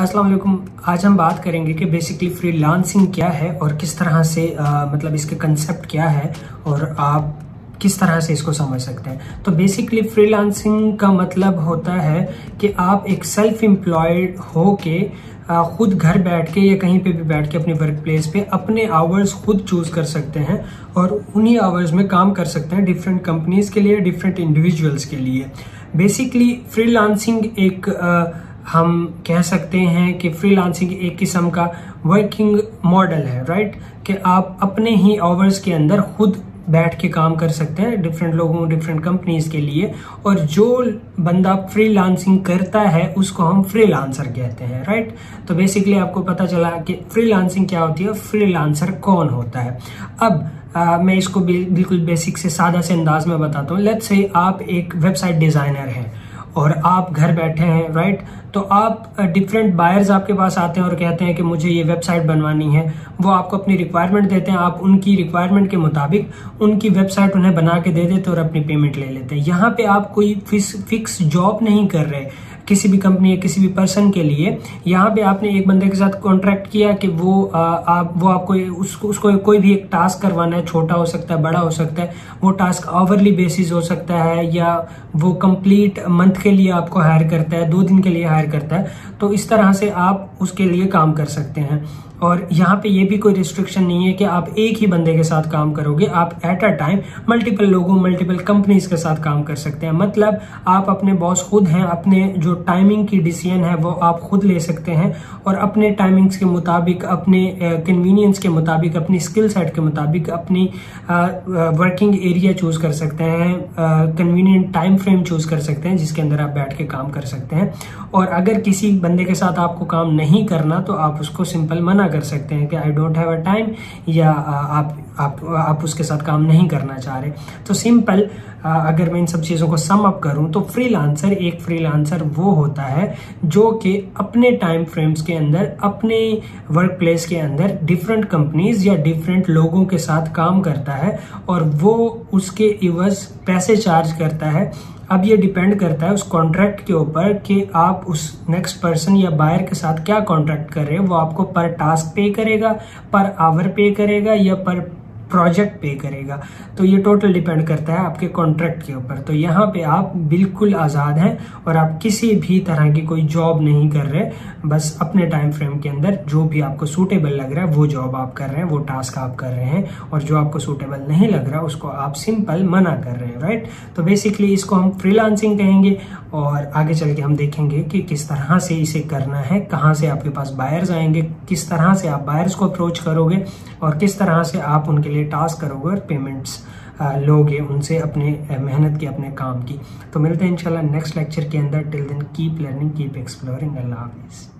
वालेकुम। आज हम बात करेंगे कि बेसिकली फ्रीलांसिंग क्या है और किस तरह से आ, मतलब इसके कंसेप्ट क्या है और आप किस तरह से इसको समझ सकते हैं। तो बेसिकली फ्रीलांसिंग का मतलब होता है कि आप एक सेल्फ एम्प्लॉयड हो के खुद घर बैठ के या कहीं पे भी बैठ के अपने वर्क प्लेस पे अपने आवर्स खुद चूज़ कर सकते हैं और उन्हीं आवर्स में काम कर सकते हैं डिफरेंट कंपनीज़ के लिए डिफरेंट इंडिविजुअल्स के लिए। बेसिकली फ्रीलांसिंग एक आ, हम कह सकते हैं कि फ्रीलांसिंग एक किस्म का वर्किंग मॉडल है राइट कि आप अपने ही आवर्स के अंदर खुद बैठ के काम कर सकते हैं डिफरेंट लोगों डिफरेंट कंपनीज़ के लिए। और जो बंदा फ्रीलांसिंग करता है उसको हम फ्रीलांसर कहते हैं राइट तो बेसिकली आपको पता चला कि फ्रीलांसिंग क्या होती है? फ्रीलांसर कौन होता है? अब आ, मैं इसको बिल्कुल बेसिक से सादा से अंदाज में बताता हूँ। लेट्स से आप एक वेबसाइट डिज़ाइनर हैं। और आप घर बैठे हैं राइट तो आप डिफरेंट बायर्स आपके पास आते हैं और कहते हैं कि मुझे ये वेबसाइट बनवानी है। वो आपको अपनी रिक्वायरमेंट देते हैं। आप उनकी रिक्वायरमेंट के मुताबिक उनकी वेबसाइट उन्हें बना के दे देते और अपनी पेमेंट ले लेते हैं। यहाँ पे आप कोई फिक्स जॉब नहीं कर रहे। किसी भी कंपनी या किसी भी पर्सन के लिए यहाँ पे आपने एक बंदे के साथ कॉन्ट्रैक्ट किया कि वो आ, आप वो आपको उसको उसको कोई भी एक टास्क करवाना है छोटा हो सकता है बड़ा हो सकता है वो टास्क आवरली बेसिस हो सकता है या वो कंप्लीट मंथ के लिए आपको हायर करता है दो दिन के लिए हायर करता है तो इस तरह से आप उसके लिए काम कर सकते हैं। और यहाँ पे ये भी कोई रिस्ट्रिक्शन नहीं है कि आप एक ही बंदे के साथ काम करोगे। आप एट अ टाइम मल्टीपल लोगों मल्टीपल कंपनीज़ के साथ काम कर सकते हैं। मतलब आप अपने बॉस खुद हैं, अपने जो टाइमिंग की डिसीज़न है, वो आप खुद ले सकते हैं और अपने टाइमिंग्स के मुताबिक, अपने कन्वीनियंस के मुताबिक, अपनी स्किल सेट के मुताबिक, अपनी वर्किंग एरिया चूज़ कर सकते हैं कन्वीनियंट टाइम फ्रेम चूज़ कर सकते हैं जिसके अंदर आप बैठ के काम कर सकते हैं। और अगर किसी बंदे के साथ आपको काम नहीं करना तो आप उसको सिंपल मना कर सकते हैं कि I don't have a time या आप आप आप उसके साथ काम नहीं करना चाह रहे। तो सिंपल अगर मैं इन सब चीज़ों को सम अप करूँ तो फ्रीलांसर एक फ्रीलांसर वो होता है जो कि अपने टाइम फ्रेम्स के अंदर, अपने वर्क प्लेस के अंदर डिफरेंट कंपनीज़ या डिफरेंट लोगों के साथ काम करता है और वो उसके इवज पैसे चार्ज करता है। अब ये डिपेंड करता है उस कॉन्ट्रैक्ट के ऊपर कि आप उस नेक्स्ट पर्सन या बायर के साथ क्या कॉन्ट्रैक्ट कर रहे हैं। वो आपको पर टास्क पे करेगा पर आवर पे करेगा या पर प्रोजेक्ट पे करेगा। तो ये टोटल डिपेंड करता है आपके कॉन्ट्रैक्ट के ऊपर। तो यहाँ पे आप बिल्कुल आज़ाद हैं और आप किसी भी तरह की कोई जॉब नहीं कर रहे। बस अपने टाइम फ्रेम के अंदर जो भी आपको सूटेबल लग रहा है, वो जॉब आप कर रहे हैं, वो टास्क आप कर रहे हैं और जो आपको सूटेबल नहीं लग रहा, उसको आप सिंपल मना कर रहे हैं राइट तो बेसिकली इसको हम फ्रीलांसिंग कहेंगे और आगे चल के हम देखेंगे कि किस तरह से इसे करना है, कहाँ से आपके पास बायर्स आएँगे, किस तरह से आप बायर्स को अप्रोच करोगे और किस तरह से आप उनके लिए टास्क करोगे और पेमेंट्स लोगे उनसे अपने मेहनत की, अपने काम की। तो मिलते हैं इंशाल्लाह नेक्स्ट लेक्चर के अंदर। Till then keep learning keep exploring Allah हाफिज़।